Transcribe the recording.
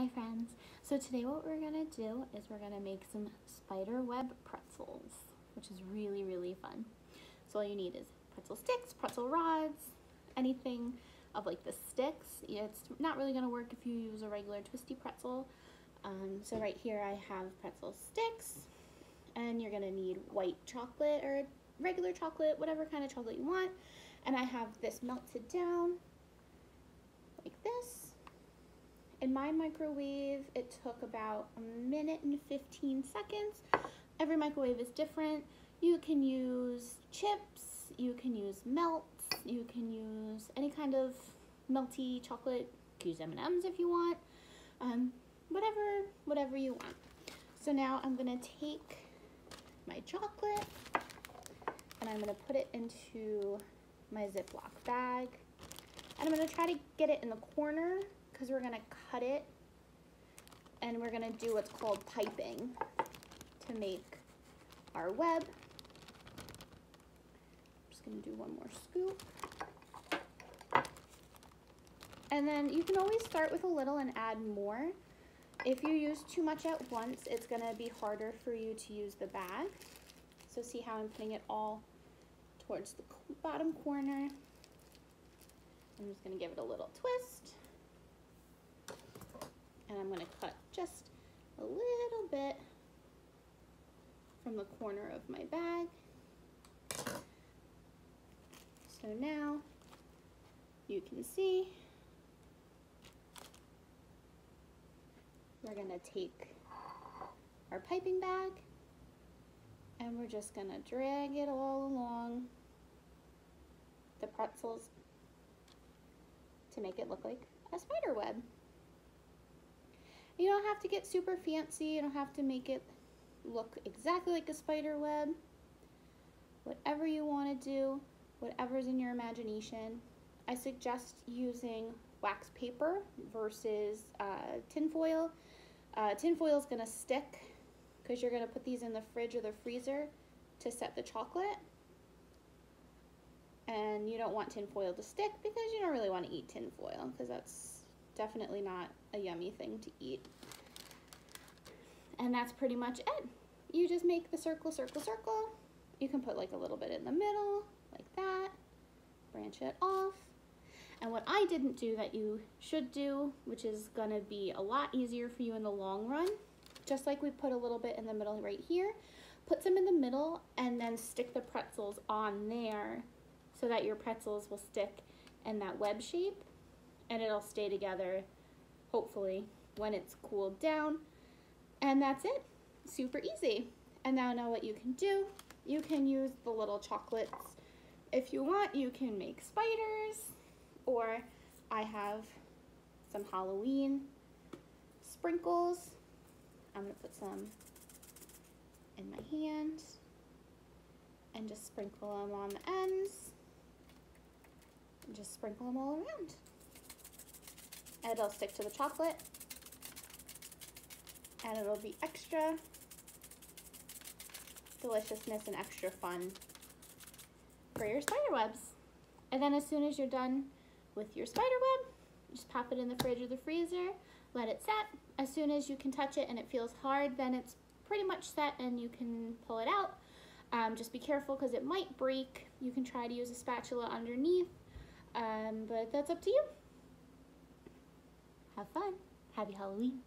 Hi friends. So today what we're gonna do is we're gonna make some spider web pretzels, which is really, really fun. So all you need is pretzel sticks, pretzel rods, anything of like the sticks. It's not really gonna work if you use a regular twisty pretzel. Um, so right here I have pretzel sticks and you're gonna need white chocolate or regular chocolate, whatever kind of chocolate you want. And I have this melted down like this in my microwave, it took about a minute and 15 seconds. Every microwave is different. You can use chips, you can use melts, you can use any kind of melty chocolate. Use M&Ms if you want. Um, whatever, whatever you want. So now I'm gonna take my chocolate and I'm gonna put it into my Ziploc bag. And I'm gonna try to get it in the corner because we're gonna cut it and we're gonna do what's called piping to make our web. I'm just gonna do one more scoop. And then you can always start with a little and add more. If you use too much at once, it's gonna be harder for you to use the bag. So see how I'm putting it all towards the bottom corner. I'm just gonna give it a little twist I'm going to cut just a little bit from the corner of my bag. So now you can see we're going to take our piping bag and we're just going to drag it all along the pretzels to make it look like a spider web. You don't have to get super fancy. You don't have to make it look exactly like a spider web. Whatever you want to do, whatever's in your imagination. I suggest using wax paper versus uh, tinfoil. Uh, tinfoil is going to stick because you're going to put these in the fridge or the freezer to set the chocolate. And you don't want tinfoil to stick because you don't really want to eat tinfoil because that's definitely not a yummy thing to eat. And that's pretty much it. You just make the circle, circle, circle. You can put like a little bit in the middle, like that. Branch it off. And what I didn't do that you should do, which is gonna be a lot easier for you in the long run, just like we put a little bit in the middle right here, put some in the middle and then stick the pretzels on there so that your pretzels will stick in that web shape and it'll stay together, hopefully, when it's cooled down. And that's it, super easy. And now know what you can do. You can use the little chocolates. If you want, you can make spiders, or I have some Halloween sprinkles. I'm gonna put some in my hand and just sprinkle them on the ends and just sprinkle them all around and it'll stick to the chocolate and it'll be extra deliciousness and extra fun for your spider webs. And then as soon as you're done with your spider web, just pop it in the fridge or the freezer, let it set. As soon as you can touch it and it feels hard, then it's pretty much set and you can pull it out. Um, just be careful because it might break. You can try to use a spatula underneath, um, but that's up to you. Have fun. Happy Halloween.